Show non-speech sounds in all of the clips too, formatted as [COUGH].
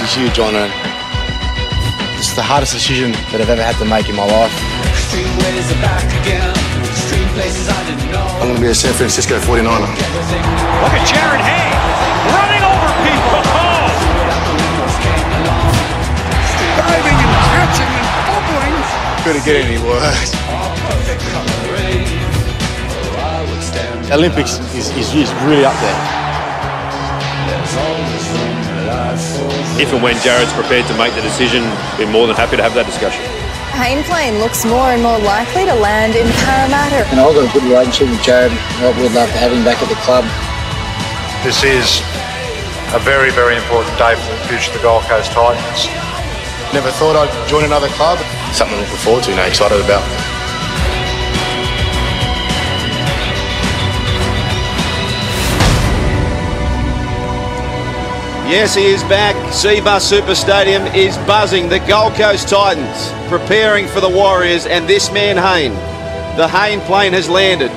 It's a huge honour. It's the hardest decision that I've ever had to make in my life. I'm going to be a San Francisco 49er. Look at Jarryd Hayne running over people. Diving and catching and bubbling. Couldn't get any worse. Olympics is, is, is really up there. If and when Jarryd's prepared to make the decision, we're more than happy to have that discussion. Hayne plane looks more and more likely to land in Parramatta. And I've got a good relationship with Jarryd. I would love to have him back at the club. This is a very, very important day for the future of the Gold Coast Titans. Never thought I'd join another club. Something I'm looking forward to now, excited about. Yes, he is back. Cbus Super Stadium is buzzing. The Gold Coast Titans preparing for the Warriors and this man Hayne. The Hayne plane has landed.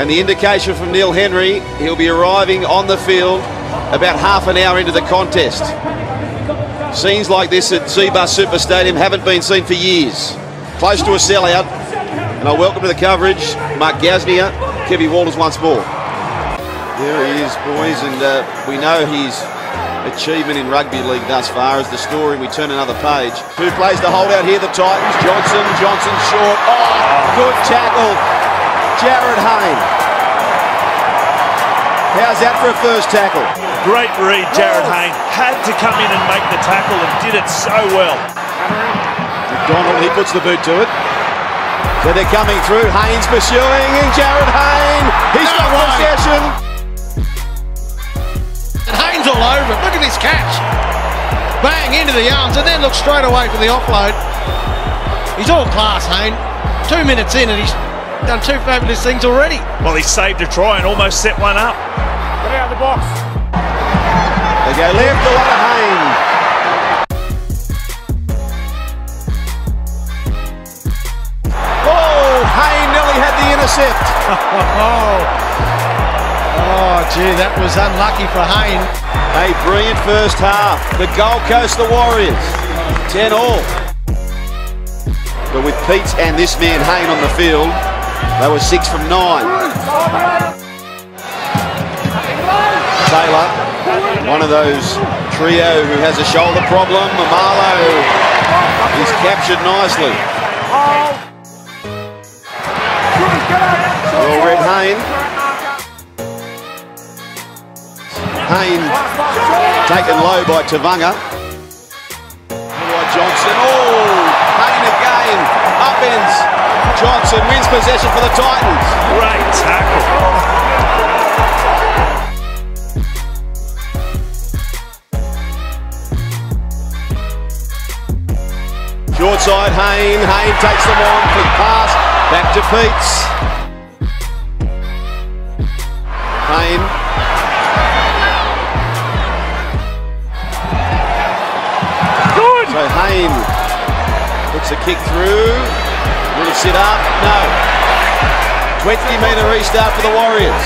And the indication from Neil Henry, he'll be arriving on the field about half an hour into the contest. Scenes like this at Cbus Super Stadium haven't been seen for years. Close to a sellout. And I welcome to the coverage Mark Gasnier, Kevin Walters once more. There he is, boys, and uh, we know he's achievement in rugby league thus far is the story. We turn another page. Who plays the holdout here? The Titans. Johnson. Johnson short. Oh, good tackle. Jarryd Hayne. How's that for a first tackle? Great read, Jarryd oh. Hayne. Had to come in and make the tackle and did it so well. McDonald, he puts the boot to it. So they're coming through. Hayne's pursuing and Jarryd Hayne. He's got possession. And Hayne's all over it. Look at this catch. Bang into the arms and then look straight away for the offload. He's all class, Hayne. Two minutes in and he's done two fabulous things already. Well, he saved a try and almost set one up. Get out of the box. They go left away to Hayne. Oh, Hayne nearly had the intercept. [LAUGHS] [LAUGHS] Oh, Oh, gee, that was unlucky for Hayne. A brilliant first half. The Gold Coast, the Warriors. 10 all. But with Pete and this man Hayne on the field, they were six from nine. Taylor, one of those trio who has a shoulder problem. Maumalo is captured nicely. Well, Red Hayne. Hayne taken low by Tavanga. Johnson. Oh, Hayne again. Upends. Johnson wins possession for the Titans. Great tackle. Short side, Hayne. Hayne takes them on. Quick pass. Back to Peats. Hayne. Puts a kick through. Will it sit up? No. 20 metre restart for the Warriors.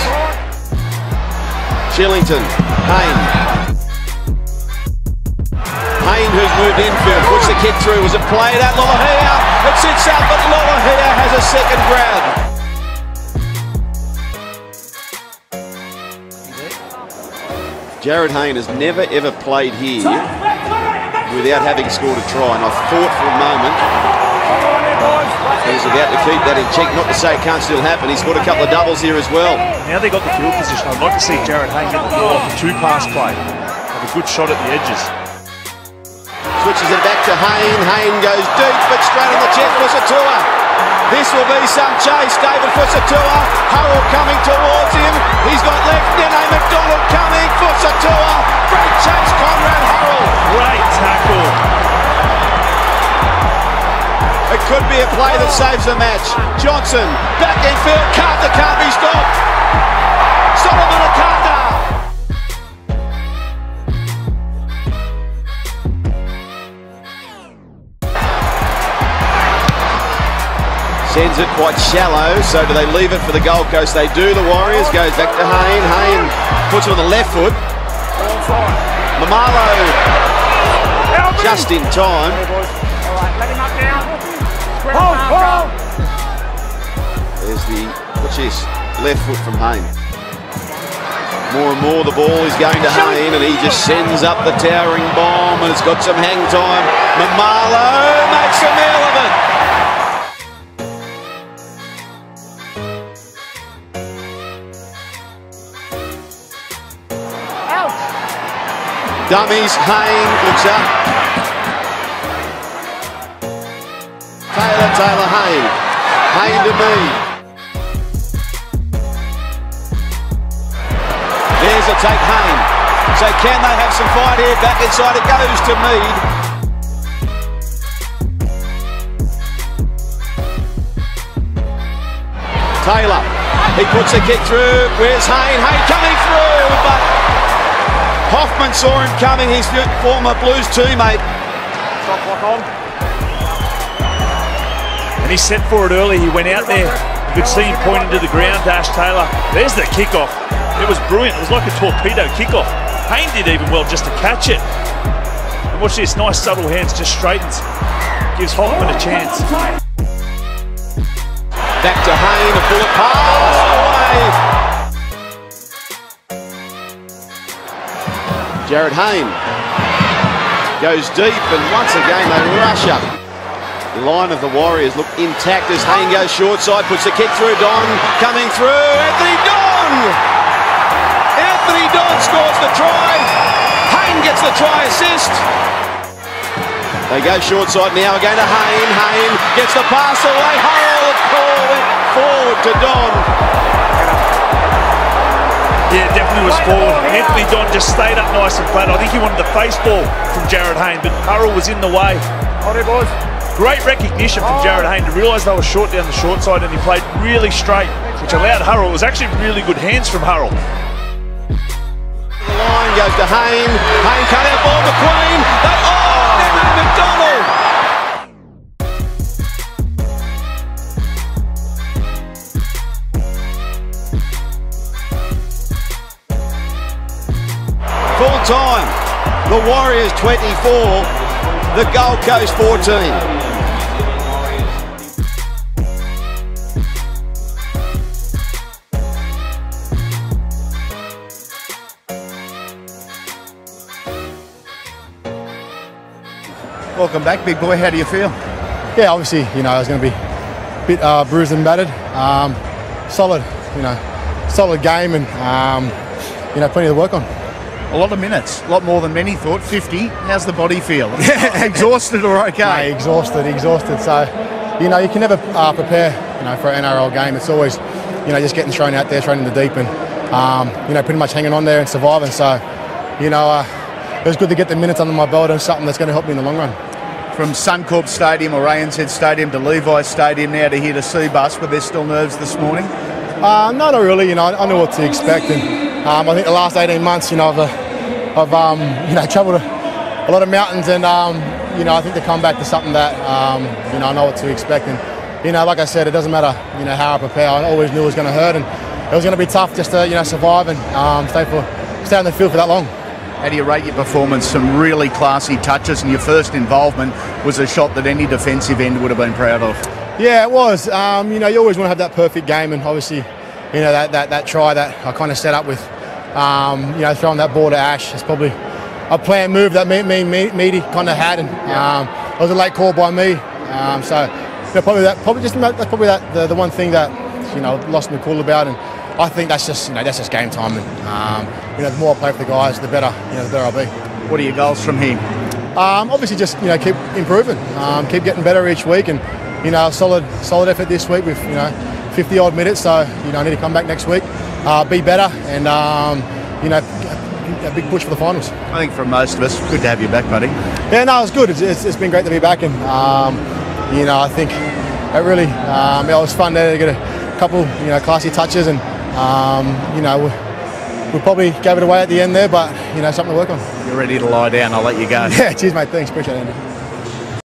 Chillington, Hayne. Hayne, who's moved infield, puts the kick through. Was it played at Lolohea? It sits out, but Lolohea has a second grab. Jarryd Hayne has never ever played here without having scored a try, and I thought for a moment he was about to keep that in check. Not to say it can't still happen. He's got a couple of doubles here as well. Now they've got the field position. I'd like to see Jarryd Hayne get the ball off a two-pass play. Have a good shot at the edges. Switches it back to Hayne. Hayne goes deep, but straight on the chest for Fusitu'a. This will be some chase. David Fusitu'a. Hurrell coming towards him. He's got left. Nene McDonald coming for Fusitu'a. Could be a play that saves the match. Johnson, back in field. Kata can't be stopped. Solomone Kata. Sends it quite shallow, so do they leave it for the Gold Coast? They do. The Warriors goes back to Hayne. Hayne puts it on the left foot. Maumalo just in time. There's the, what's this? Left foot from Hayne. More and more the ball is going to Hayne and he just sends up the towering bomb and it's got some hang time. Maumalo makes a meal of it. Dummies, Hayne looks up. Taylor, Taylor, Hayne. Hayne to me. There's a take, Hayne. So can they have some fight here? Back inside it goes to Mead. Taylor, he puts a kick through. Where's Hayne? Hayne coming through, but Hoffman saw him coming, his former Blues teammate. Stop clock on. He set for it early. He went out there. You could see him pointing to the ground, Dash Taylor. There's the kickoff. It was brilliant. It was like a torpedo kickoff. Hayne did even well just to catch it. And watch this, nice subtle hands, just straightens. Gives Hoffman a chance. Back to Hayne, a bullet pass away. Jarryd Hayne goes deep and once again they rush up. The line of the Warriors look intact as Hayne goes short side, puts the kick through, Don coming through, Anthony Don! Anthony Don scores the try, Hayne gets the try assist. They go short side now again to Hayne, Hayne gets the pass away, Hurrell, went forward to Don. Yeah, definitely was forward. Anthony Don just stayed up nice and flat. I think he wanted the face ball from Jarryd Hayne, but Hurrell was in the way. boys. Great recognition from Jarryd Hayne to realise they were short down the short side and he played really straight, which allowed Hurrell. It was actually really good hands from Hurrell. The line goes to Hayne. Hayne cut out ball to Queen. They, oh, McDonald. Full time. The Warriors 24, the Gold Coast 14. Welcome back, big boy. How do you feel? Yeah, obviously, you know, I was going to be a bit uh, bruised and battered. Um, solid, you know, solid game and, um, you know, plenty to work on. A lot of minutes, a lot more than many thought. 50. How's the body feel? [LAUGHS] exhausted or okay? No, exhausted, exhausted. So, you know, you can never uh, prepare, you know, for an NRL game. It's always, you know, just getting thrown out there, thrown in the deep, and um, you know, pretty much hanging on there and surviving. So, you know, uh, it was good to get the minutes under my belt and something that's going to help me in the long run from Suncorp Stadium or ANZ Stadium to Levi's Stadium now to here to Cbus, but there's still nerves this morning? Uh, no, not really. You know, I, I knew what to expect, and um, I think the last 18 months, you know, I've, uh, I've um, you know travelled a, a, lot of mountains, and um, you know I think to come back to something that um, you know I know what to expect, and you know like I said, it doesn't matter you know how I prepare. I always knew it was going to hurt, and it was going to be tough just to you know survive and um, stay for stay on the field for that long. How do you rate your performance? Some really classy touches, and your first involvement was a shot that any defensive end would have been proud of. Yeah, it was. Um, you know, you always want to have that perfect game, and obviously, you know, that, that, that try that I kind of set up with um, you know, throwing that ball to Ash is probably a planned move that me, me, me Meaty kind of had, and um, it was a late call by me. Um, so you know, probably that, probably just that's probably that the, the one thing that you know lost me cool about, and I think that's just you know that's just game time, and um, you know the more I play for the guys, the better you know the better I'll be. What are your goals from here? Um, obviously, just you know keep improving, um, keep getting better each week, and you know solid solid effort this week with you know 50 odd minutes. So you know I need to come back next week uh, be better, and um, you know, a big push for the finals. I think for most of us, good to have you back, buddy. Yeah, no, it's good. It's, it's, it's been great to be back, and um, you know, I think it really, um, it was fun there to get a couple, you know, classy touches, and um, you know, we, we probably gave it away at the end there, but you know, something to work on. You're ready to lie down. I'll let you go. [LAUGHS] Yeah, cheers, mate. Thanks. Appreciate it, Andy.